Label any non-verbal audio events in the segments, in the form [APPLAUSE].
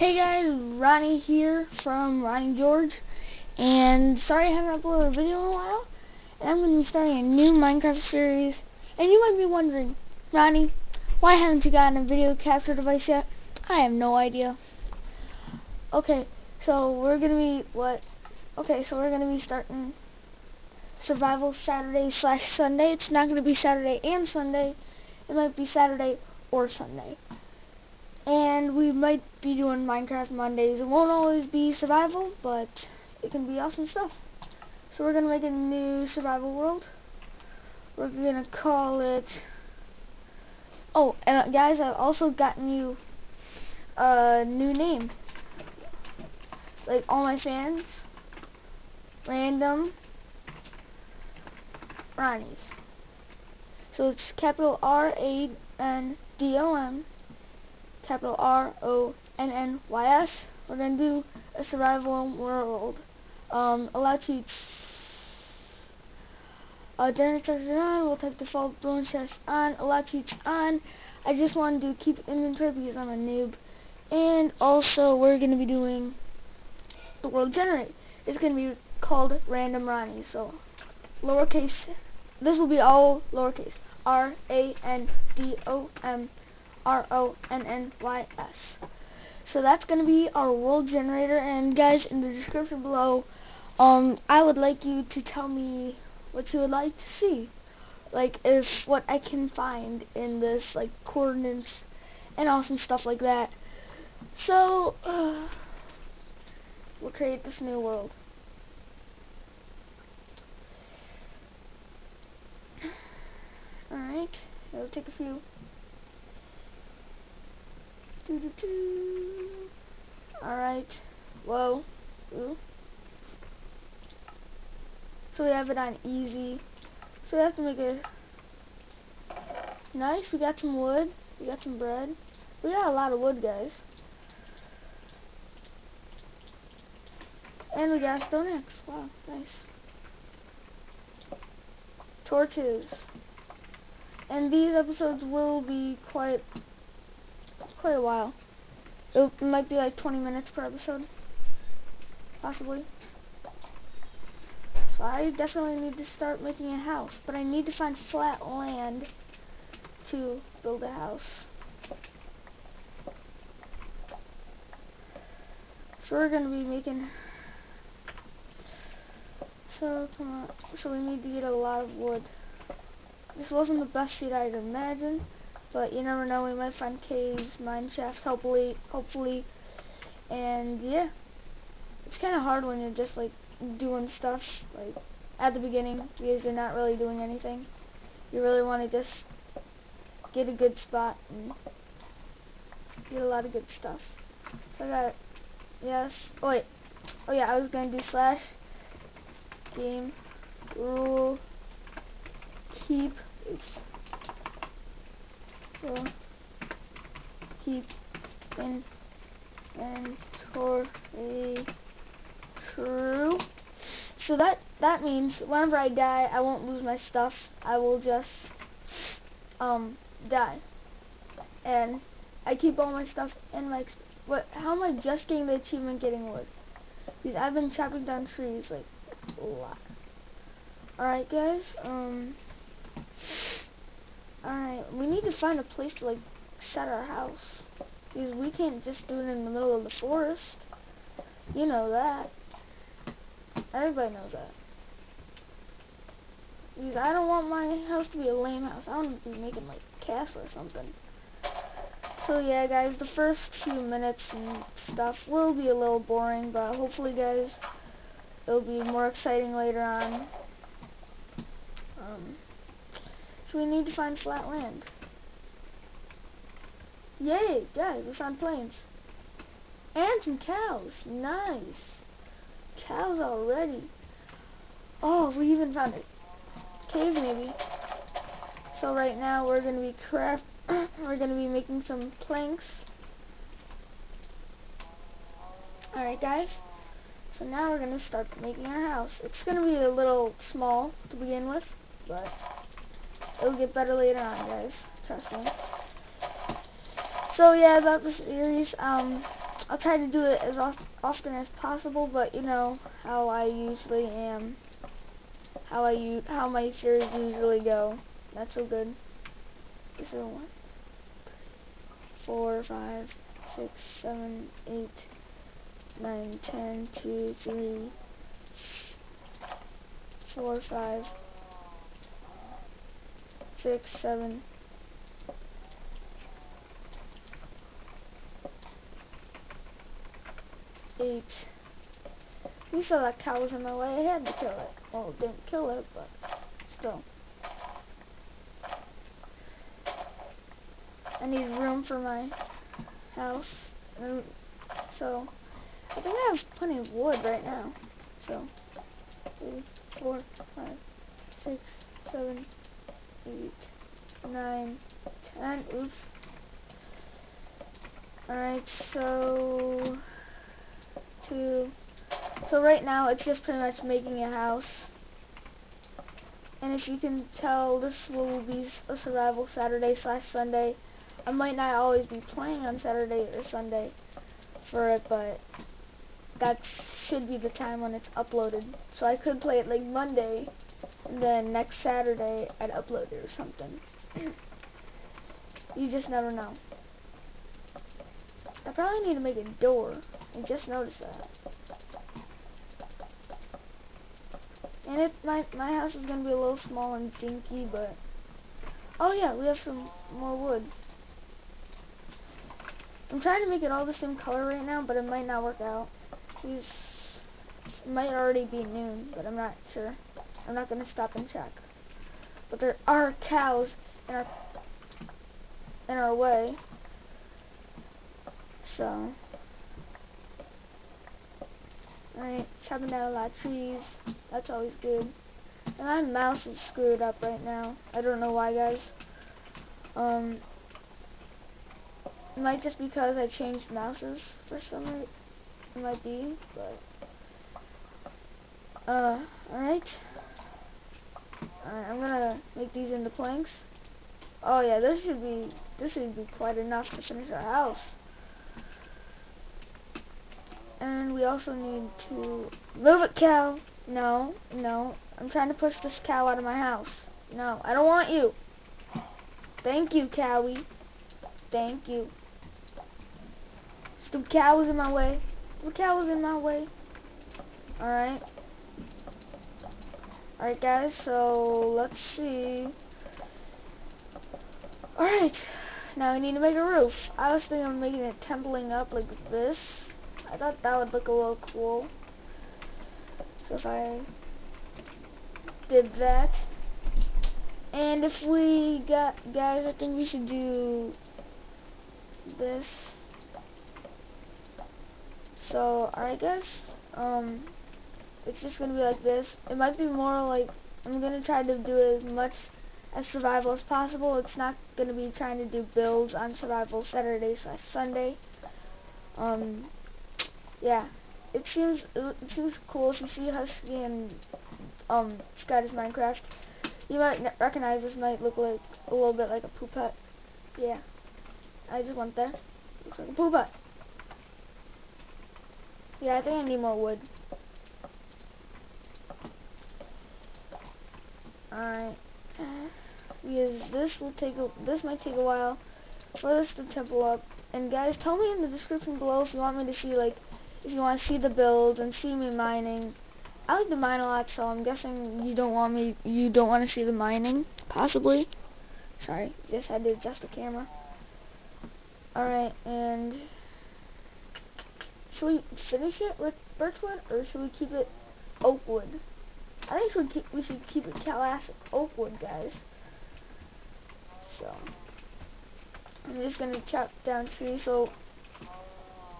Hey guys, Ronnie here from Ronny George, and sorry I haven't uploaded a video in a while, and I'm going to be starting a new Minecraft series, and you might be wondering, Ronnie, why haven't you gotten a video capture device yet? I have no idea. Okay, so we're going to be, what, okay, so we're going to be starting Survival Saturday slash Sunday. It's not going to be Saturday and Sunday, it might be Saturday or Sunday. And we might be doing Minecraft Mondays. It won't always be survival, but it can be awesome stuff. So we're going to make a new survival world. We're going to call it... Oh, and uh, guys, I've also gotten you a new name. Like all my fans. Random Ronnies. So it's capital R-A-N-D-O-M capital R-O-N-N-Y-S. We're going to do a survival world. Um, allow cheats. Uh, structure on. We'll take default bonus chest on. Allow cheats on. I just wanted to keep inventory because I'm a noob. And also, we're going to be doing the world generate. It's going to be called Random Ronnie. So, lowercase. This will be all lowercase. R-A-N-D-O-M R-O-N-N-Y-S. So that's going to be our world generator. And guys, in the description below, um, I would like you to tell me what you would like to see. Like, if what I can find in this, like, coordinates and awesome stuff like that. So, uh, we'll create this new world. Alright, it'll take a few Alright. Whoa. Ooh. So we have it on easy. So we have to make it nice. We got some wood. We got some bread. We got a lot of wood, guys. And we got a stone axe. Wow, nice. Torches. And these episodes will be quite quite a while. It might be like 20 minutes per episode, possibly. So I definitely need to start making a house, but I need to find flat land to build a house. So we're going to be making, so come on, so we need to get a lot of wood. This wasn't the best sheet I'd imagined. But you never know, we might find caves, mine shafts, hopefully, hopefully. And yeah, it's kind of hard when you're just like doing stuff like at the beginning because you're not really doing anything. You really want to just get a good spot and get a lot of good stuff. So I got. Yes. Oh wait. Oh yeah, I was gonna do slash game rule keep. Oops will keep inventory true. So that that means whenever I die, I won't lose my stuff. I will just um die, and I keep all my stuff in like what? How am I just getting the achievement getting wood? Because I've been chopping down trees like a lot. Alright guys, um Alright, we need to find a place to like set our house. Because we can't just do it in the middle of the forest. You know that. Everybody knows that. Because I don't want my house to be a lame house. I want to be making like a castle or something. So yeah guys, the first few minutes and stuff will be a little boring, but hopefully guys, it'll be more exciting later on. Um, so we need to find flat land. Yay, guys, we found plains. And some cows. Nice. Cows already. Oh, we even found a cave maybe. So right now we're gonna be craft [COUGHS] we're gonna be making some planks. Alright guys. So now we're gonna start making our house. It's gonna be a little small to begin with, but It'll get better later on, guys. Trust me. So yeah, about the series, um, I'll try to do it as often as possible, but you know how I usually am, how I how my series usually go. Not so good. Is there one, three, four, five, six, seven, eight, nine, ten, two, three, four, five, six, seven, eight. You saw that cow was in my way. I had to kill it. Well, didn't kill it, but still. I need room for my house. So, I think I have plenty of wood right now. So, three, four, five, six, seven, eight, nine, ten. Oops. Alright, so two. So right now it's just pretty much making a house. And if you can tell, this will be a survival Saturday slash Sunday. I might not always be playing on Saturday or Sunday for it, but that should be the time when it's uploaded. So I could play it like Monday, then next Saturday I'd upload it or something. you just never know. I probably need to make a door. I just noticed that. And it my my house is gonna be a little small and dinky, but oh yeah, we have some more wood. I'm trying to make it all the same color right now, but it might not work out. These might already be noon, but I'm not sure. I'm not going to stop and check. But there are cows in our in our way. So, alright, chopping down a lot of trees. That's always good. And my mouse is screwed up right now. I don't know why, guys. Um, it might just because I changed mouses for some reason. It might be, but... Uh, alright. Alright, I'm gonna make these into planks. Oh yeah, this should be, this should be quite enough to finish our house. And we also need to move it, cow. No, no. I'm trying to push this cow out of my house. No, I don't want you. Thank you, cowie. Thank you. The cow was in my way. The cow was in my way. Alright. Alright guys, so let's see. Alright. Now we need to make a roof. I was thinking of making it templing up like this. I thought that would look a little cool. So if I did that. And if we got, guys, I think we should do this. So, alright guys, um, it's just going to be like this. It might be more like, I'm going to try to do as much as survival as possible. It's not going to be trying to do builds on survival Saturday slash Sunday. Um, yeah, it seems, it seems cool if you see Husky and, um, Sky's Minecraft. You might recognize this might look like a little bit like a poop hut. Yeah, I just went there. Looks like a poop hut. Yeah, I think I need more wood. Alright. Because this will take a, this might take a while for this to temple up. And guys, tell me in the description below if you want me to see like if you want to see the build and see me mining. I like to mine a lot, so I'm guessing you don't want me you don't want to see the mining, possibly. Sorry, just had to adjust the camera. Alright, and should we finish it with birchwood or should we keep it oakwood? I think we should keep, we should keep it classic oakwood, guys. So I'm just gonna chop down trees. So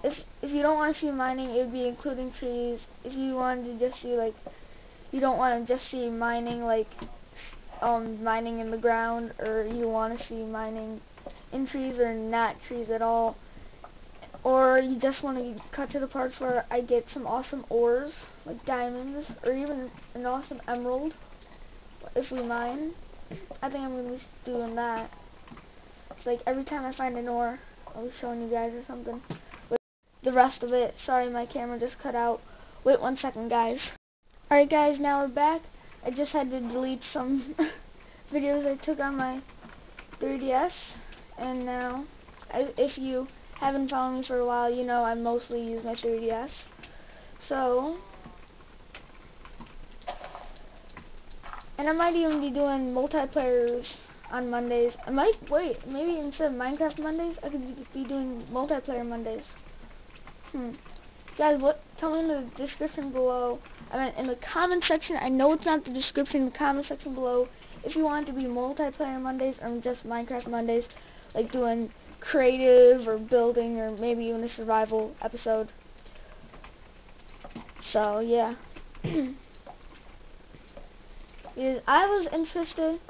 if if you don't want to see mining, it would be including trees. If you wanted to just see like you don't want to just see mining like um mining in the ground, or you want to see mining in trees or not trees at all or you just want to cut to the parts where I get some awesome ores, like diamonds, or even an awesome emerald, if we mine. I think I'm going to be doing that. It's like every time I find an ore, I'll be showing you guys or something. But the rest of it. Sorry, my camera just cut out. Wait one second, guys. Alright, guys, now we're back. I just had to delete some [LAUGHS] videos I took on my 3DS. And now, if you haven't followed me for a while, you know I mostly use my 3DS. So, and I might even be doing multiplayers on Mondays. I might, wait, maybe instead of Minecraft Mondays, I could be doing multiplayer Mondays. Hmm. Guys, what? Tell me in the description below. I mean, in the comment section. I know it's not the description. In the comment section below, if you want to be multiplayer Mondays or just Minecraft Mondays, like doing creative or building or maybe even a survival episode. So yeah. [CLEARS THROAT] I was interested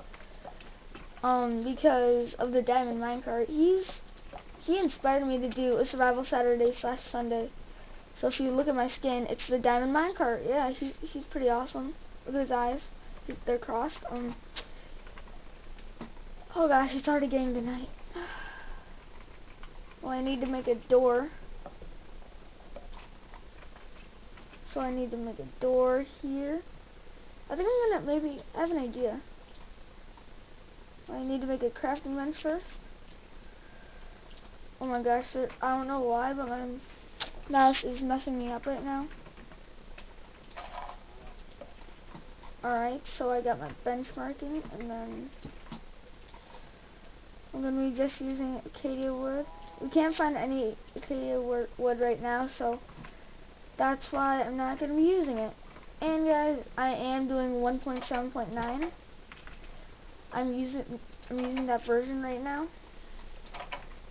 um because of the diamond minecart. He's he inspired me to do a survival Saturday slash Sunday. So if you look at my skin, it's the diamond minecart. Yeah, he, he's pretty awesome. Look at his eyes. He's, they're crossed. Um. Oh gosh, it's already getting to night. Well, I need to make a door. So I need to make a door here. I think I'm gonna maybe, I have an idea. I need to make a crafting bench first. Oh my gosh, I don't know why, but my mouse is messing me up right now. Alright, so I got my benchmarking, and then I'm going to be just using Acacia wood. We can't find any Acacia wood right now, so that's why I'm not going to be using it. And guys, I am doing 1.7.9. I'm using I'm using that version right now.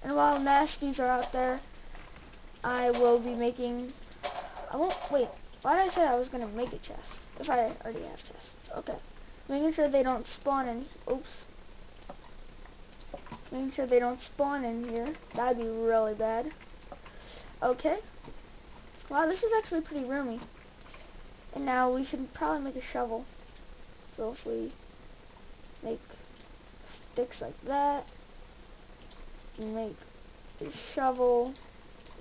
And while nasties are out there, I will be making, I won't, wait, why did I say I was going to make a chest? If I already have chests. Okay. Making sure they don't spawn in, oops. Making sure they don't spawn in here. That'd be really bad. Okay. Wow, this is actually pretty roomy. And now we should probably make a shovel. So if we make sticks like that, make a shovel.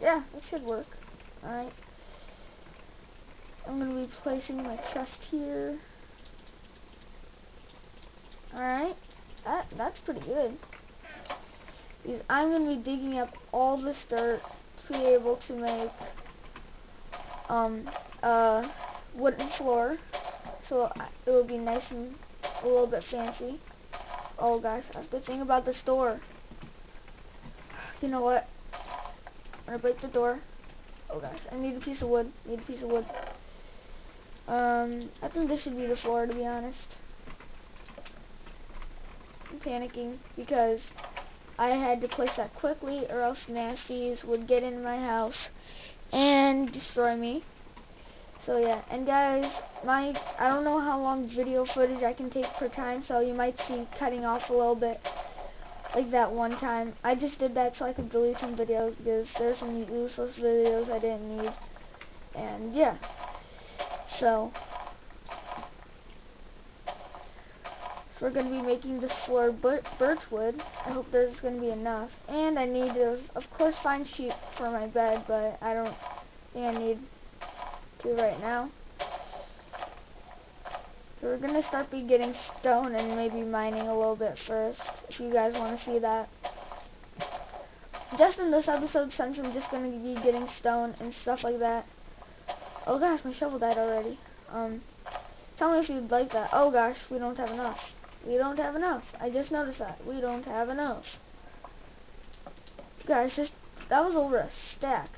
Yeah, it should work. Alright. I'm going to be placing my chest here. Alright. That, that's pretty good. I'm going to be digging up all this dirt to be able to make um, a wooden floor. So it will be nice and a little bit fancy. Oh gosh, have to think about the store. [SIGHS] You know what? I'm gonna break the door. Oh gosh, I need a piece of wood. Need a piece of wood. Um, I think this should be the floor to be honest. I'm panicking because I had to place that quickly or else nasties would get in my house and destroy me. So yeah, and guys, my I don't know how long video footage I can take per time, so you might see cutting off a little bit like that one time. I just did that so I could delete some videos because there's some useless videos I didn't need. And yeah, so we're going to be making this floor birch wood. I hope there's going to be enough. And I need to, of course, find sheep for my bed, but I don't think I need to right now. So we're going to start be getting stone and maybe mining a little bit first, if you guys want to see that. Just in this episode, since I'm just going to be getting stone and stuff like that. Oh gosh, my shovel died already. Um, tell me if you'd like that. Oh gosh, we don't have enough. We don't have enough. I just noticed that. We don't have enough. Guys, just, that was over a stack.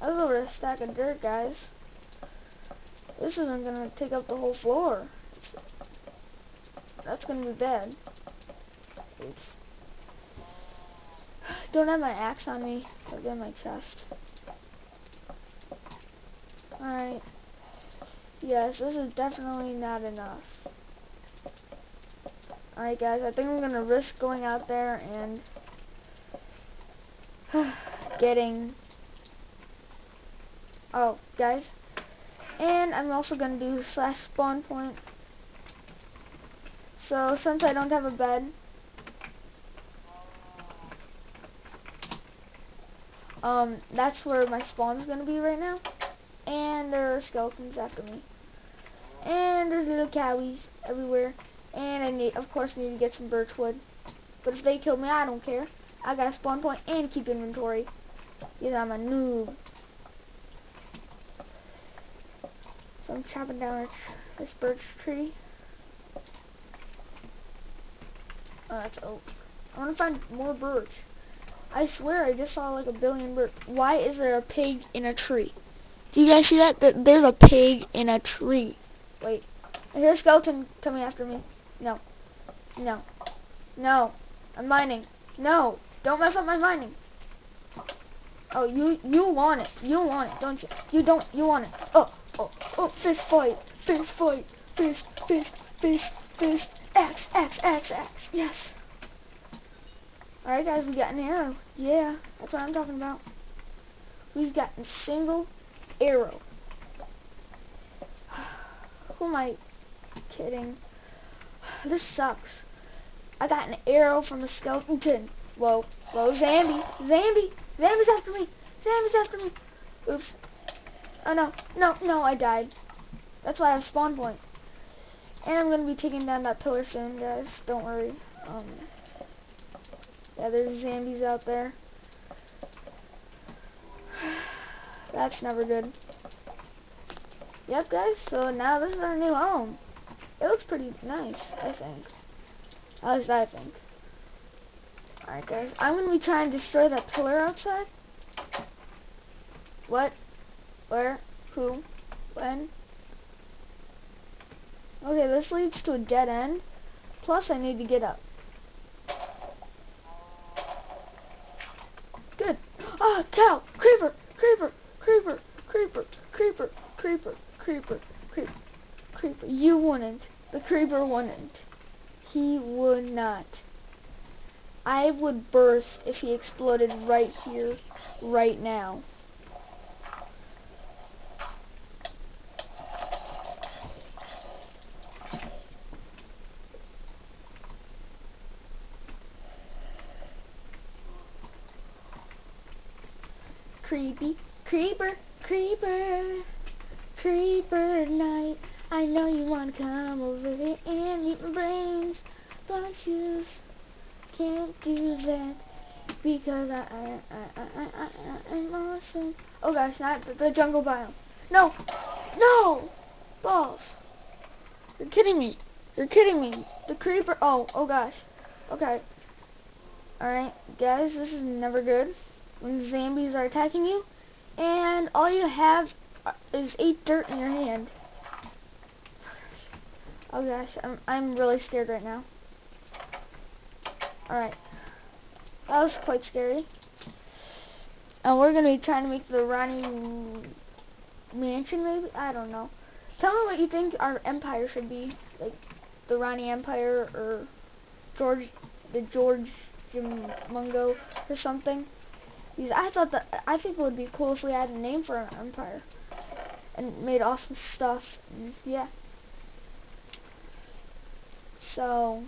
That was over a stack of dirt, guys. This isn't going to take up the whole floor. That's going to be bad. It's, [SIGHS] don't have my axe on me. I've got my chest. Alright. Yes, this is definitely not enough. Alright guys, I think I'm going to risk going out there and [SIGHS] getting... Oh, guys. And I'm also going to do slash spawn point. So, since I don't have a bed... Um, that's where my spawn's gonna be right now. And there are skeletons after me. And there's little cowies everywhere. And I need, of course, need to get some birch wood. But if they kill me, I don't care. I got a spawn point and keep inventory. Because I'm a noob. So I'm chopping down this birch tree. Oh, that's oak. I want to find more birch. I swear I just saw like a billion birch. Why is there a pig in a tree? Do you guys see that? There's a pig in a tree. Wait. I hear a skeleton coming after me. No. No. No. I'm mining. No. Don't mess up my mining. Oh, you you want it. You want it, don't you? You don't. You want it. Oh, oh, oh, fist fight. Fist fight. Fist, fist, fist, fist. X, X, X, X. Yes. Alright guys, we got an arrow. Yeah, that's what I'm talking about. We've got a single arrow. [SIGHS] Who am I kidding? [SIGHS] This sucks. I got an arrow from a skeleton. Whoa, whoa, Zambi, Zambi, Zambi's after me. Zambi's after me. Oops. Oh no, no, no, I died. That's why I have spawn point. And I'm going to be taking down that pillar soon, guys. Don't worry. Um, yeah, there's zombies out there. [SIGHS] That's never good. Yep, guys, so now this is our new home. It looks pretty nice, I think. At least I think. Alright, guys, I'm going to be trying to destroy that pillar outside. What? Where? Who? When? Okay, this leads to a dead end. Plus, I need to get up. Good. Ah, cow! Creeper! Creeper! Creeper! Creeper! Creeper! Creeper! Creeper! Creeper! Creeper! You wouldn't. The creeper wouldn't. He would not. I would burst if he exploded right here, right now. creepy, creeper, creeper, creeper night. I know you wanna come over here and eat my brains, but you can't do that because I, I, I, I, I, I, I'm awesome. Oh gosh, not the, the jungle biome. No, no, balls. You're kidding me. You're kidding me. The creeper. Oh, oh gosh. Okay. Alright, guys, this is never good when zombies are attacking you, and all you have uh, is eight dirt in your hand. Oh gosh, I'm I'm really scared right now. Alright. That was quite scary. And we're gonna be trying to make the Ronnie mansion maybe? I don't know. Tell me what you think our empire should be. Like the Ronnie Empire or George the George Mungo or something. Because I thought that I think it would be cool if we had a name for our empire and made awesome stuff. And yeah. So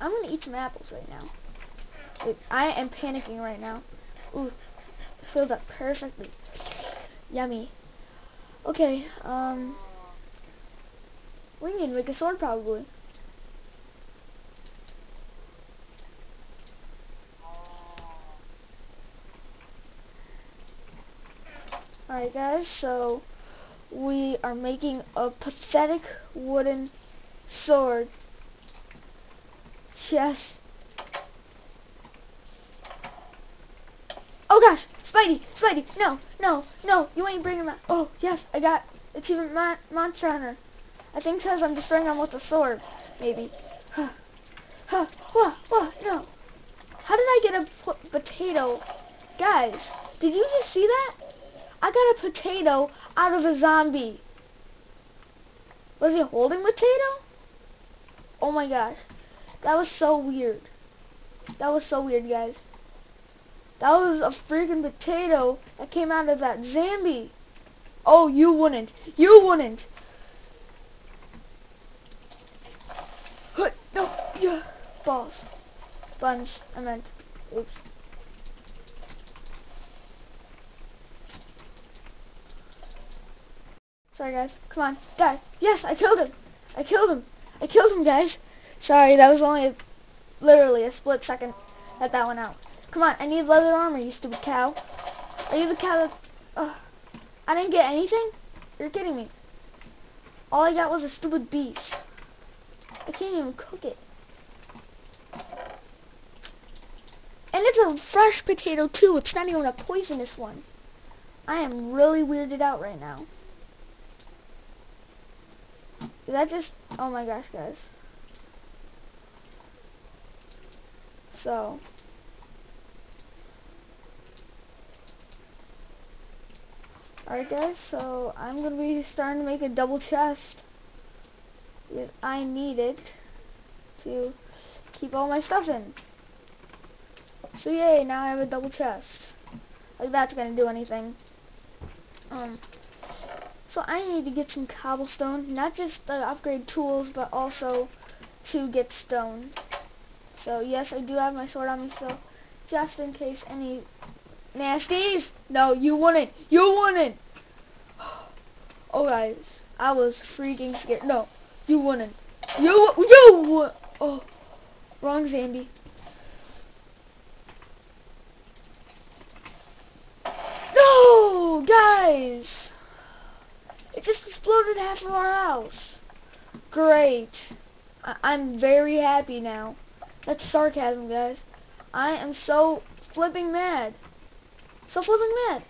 I'm gonna eat some apples right now. I am panicking right now. Ooh, filled up perfectly. Yummy. Okay, um, we can make a sword probably. Alright guys, so we are making a pathetic wooden sword. chest. Oh gosh, Spidey, Spidey, no, no, no, you ain't bringing my, oh yes, I got achievement mon monster hunter. I think says I'm destroying them with a sword, maybe. Huh, huh, what, what, no. How did I get a potato? Guys, did you just see that? I got a potato out of a zombie. Was he holding potato? Oh my gosh. That was so weird. That was so weird, guys. That was a freaking potato that came out of that zombie. Oh, you wouldn't. You wouldn't. No. Yeah. Balls. Buns. I meant. Oops. Sorry, guys. Come on. Die. Yes, I killed him. I killed him. I killed him, guys. Sorry, that was only a, literally a split second that that went out. Come on, I need leather armor, you stupid cow. Are you the cow that... Uh, I didn't get anything? You're kidding me. All I got was a stupid beef. I can't even cook it. And it's a fresh potato too. It's not even a poisonous one. I am really weirded out right now. Is that just... Oh my gosh, guys. So... Alright guys, so I'm going to be starting to make a double chest. Because I need it to keep all my stuff in. So yay, now I have a double chest. Like that's going to do anything. Um, so I need to get some cobblestone, not just to upgrade tools, but also to get stone. So yes, I do have my sword on me still, just in case any nasties. No, you wouldn't. You wouldn't. [SIGHS] Oh guys, I was freaking scared. No, you wouldn't. You you Oh, wrong Zambi. No, guys. Exploded half of our house. Great. I I'm very happy now. That's sarcasm, guys. I am so flipping mad. So flipping mad.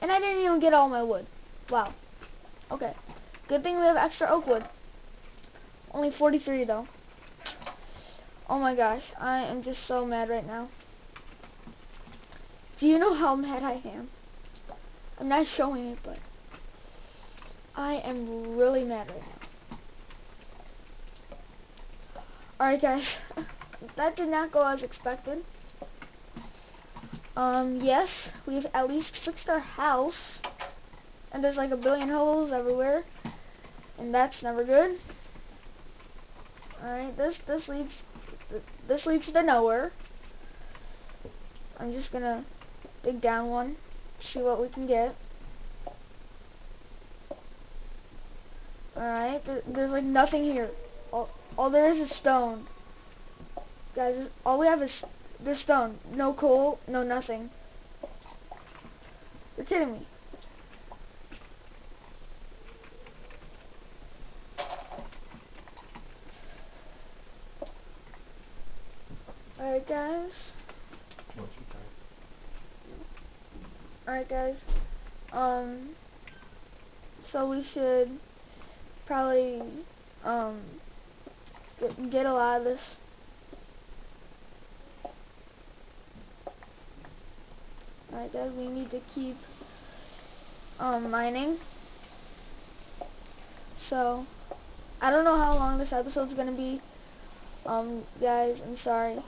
And I didn't even get all my wood. Wow. Okay. Good thing we have extra oak wood. Only 43 though. Oh my gosh. I am just so mad right now. Do you know how mad I am? I'm not showing it, but I am really mad right now. Alright guys. [LAUGHS] that did not go as expected. Um, yes, we've at least fixed our house. And there's like a billion holes everywhere. And that's never good. Alright, this this leads this leads to nowhere. I'm just gonna dig down one, see what we can get. Alright, th there's like nothing here. All, all there is is stone. Guys, all we have is there's stone. No coal, no nothing. You're kidding me. Alright guys. Alright guys. Um so we should probably um get, get a lot of this Alright guys, we need to keep um, mining. So, I don't know how long this episode's gonna be. Um, guys, I'm sorry.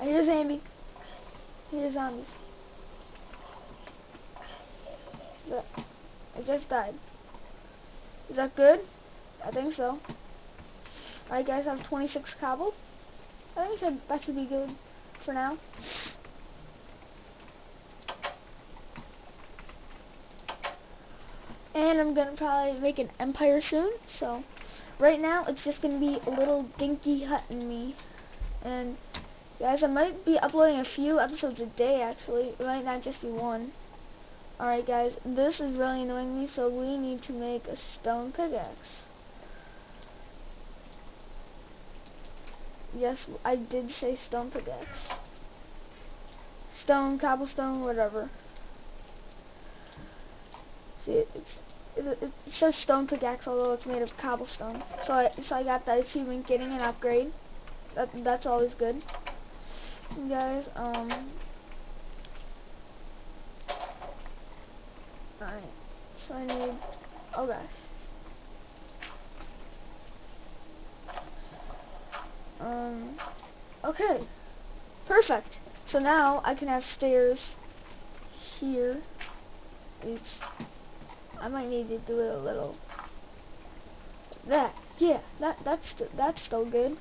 I hear Zambi. I hear zombies. I just died. Is that good? I think so. Alright guys, I have 26 cobble. I think should, that should be good for now. And I'm going to probably make an empire soon. So right now it's just going to be a little dinky hut in me. And guys, I might be uploading a few episodes a day actually. It might not just be one. Alright guys, this is really annoying me, so we need to make a stone pickaxe. Yes, I did say stone pickaxe. Stone, cobblestone, whatever. See, it's it, it says stone pickaxe, although it's made of cobblestone. So I, so I got that achievement, getting an upgrade. That that's always good. Guys, um. Alright, so I need, oh gosh. Um, okay, perfect. So now I can have stairs here. Oops. I might need to do it a little. That, yeah, that that's that's still good.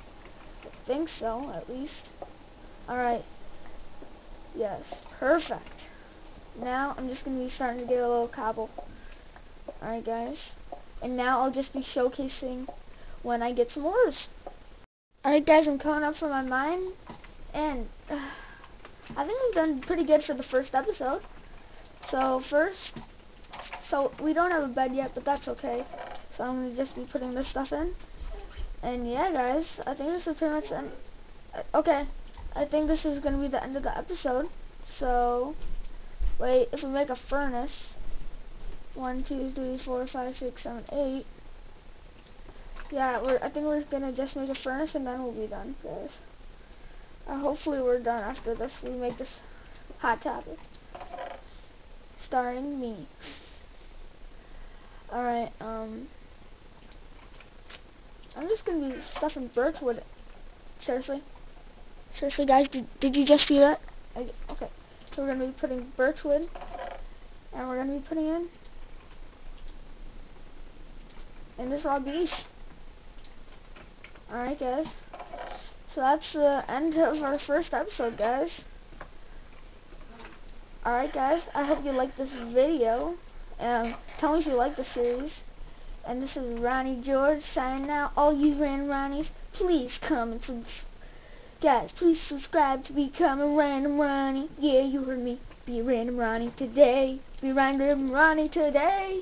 I think so, at least. All right. Yes, perfect. now I'm just going to be starting to get a little cobble. Alright guys. And now I'll just be showcasing when I get some ores. Alright guys, I'm coming up for my mine. And uh, [SIGHS] I think I've done pretty good for the first episode. So first, so we don't have a bed yet, but that's okay. So I'm going to just be putting this stuff in. And yeah guys, I think this is pretty much the uh, Okay, I think this is going to be the end of the episode. So, wait, if we make a furnace, one, two, three, four, five, six, seven, eight. Yeah, we're, I think we're going to just make a furnace and then we'll be done, guys. Uh, hopefully we're done after this. We make this hot topic. Starring me. Alright, um... I'm just going to be stuffing birchwood. Seriously? Seriously, guys, did, did you just see that? I, okay, so we're going to be putting birchwood, and we're going to be putting in, in this beef. Alright, guys. So that's the end of our first episode, guys. Alright, guys, I hope you liked this video. Um, tell me if you like the series. And this is Ronny George signing out. All you random Ronnies, please come and subscribe Guys, please subscribe to become a random Ronnie. Yeah, you heard me. Be a random Ronnie today. Be random Ronnie today.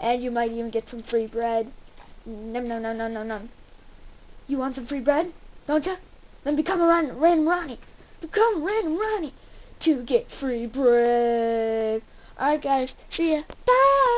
And you might even get some free bread. No, no, no, no, no, no. You want some free bread? Don't you? Then become a random, random Ronnie. Become random Ronnie to get free bread. Alright guys, see ya. Bye!